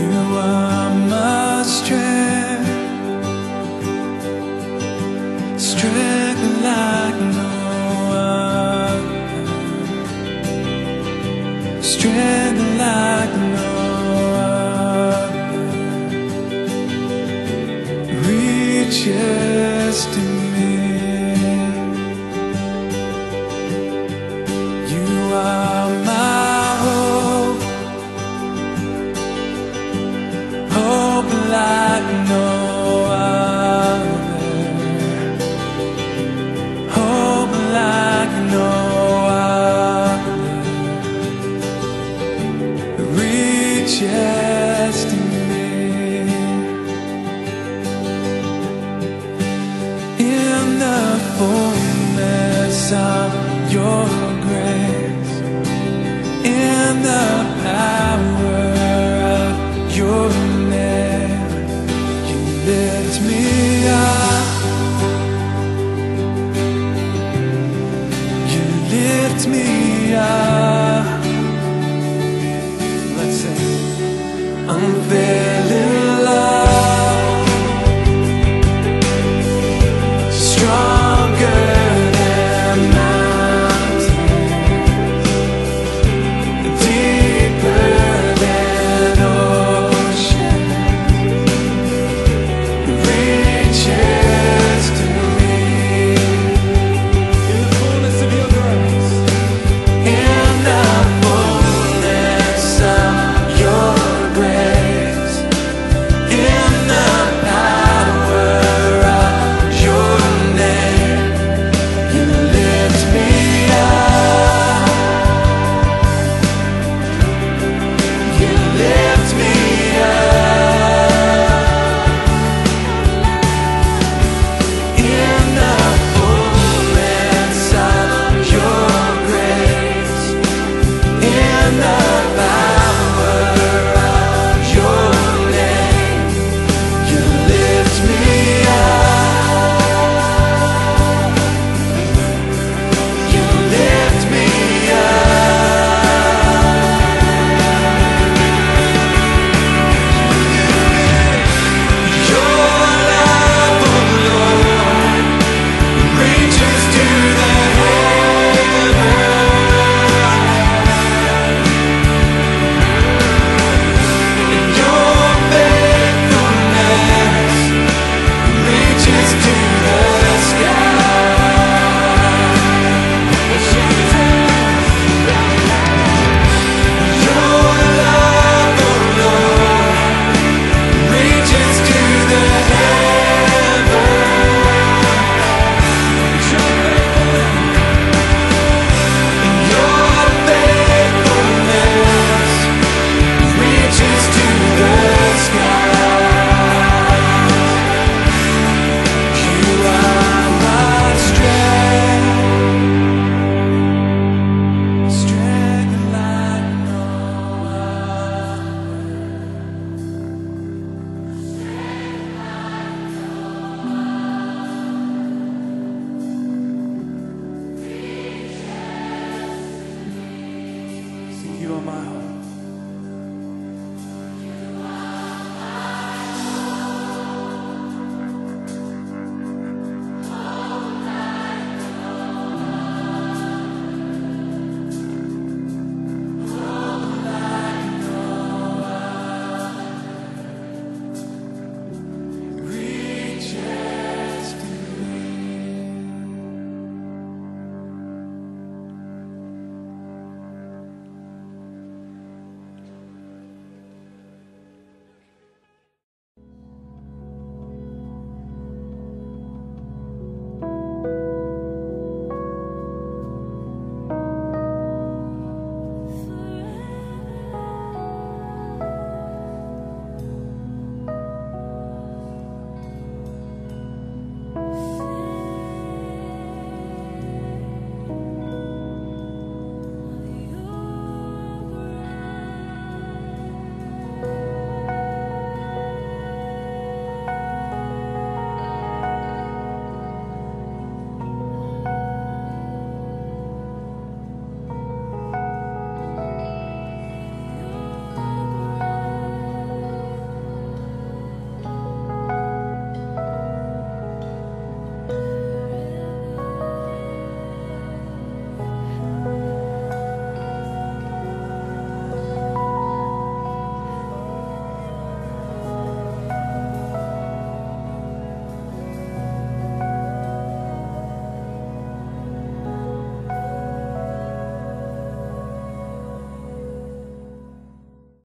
You are my strength, strength like no other, strength like no other. Reach. just in me. In the fullness of your grace. In the power of your name. You lift me up. You lift me up. I'm there.